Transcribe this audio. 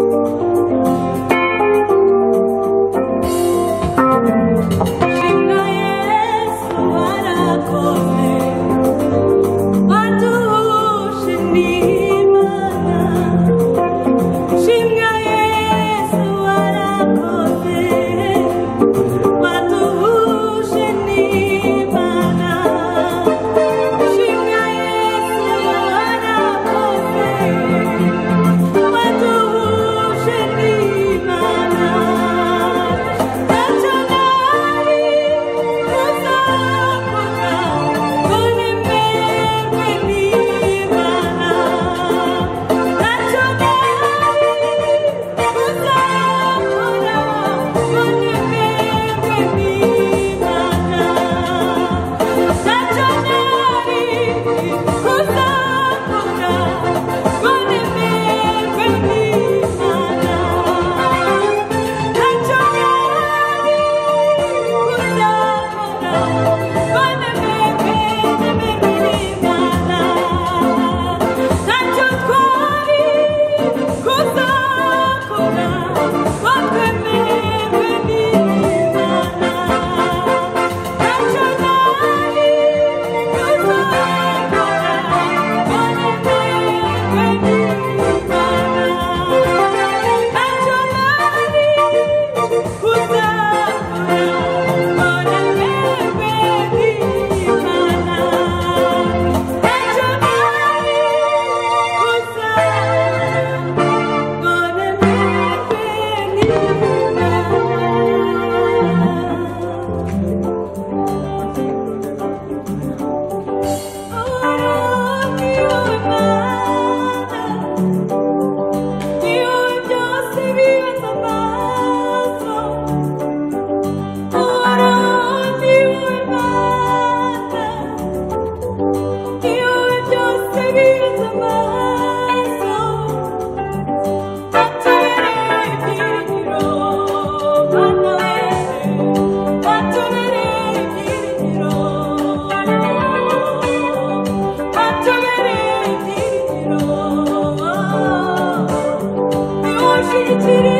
Shimwa Thank